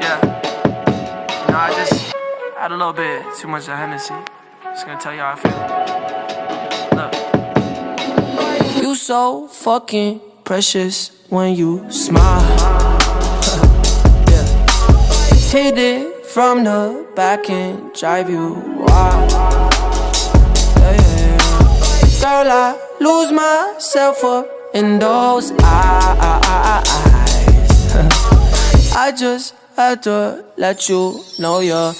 yeah. You know, I just had a little bit too much of Hennessy. Just gonna tell you how I feel. Look. You so fucking precious when you smile. yeah. Hit it from the back and drive you wild. Girl, I lose myself up in those eyes. I just had to let you know you're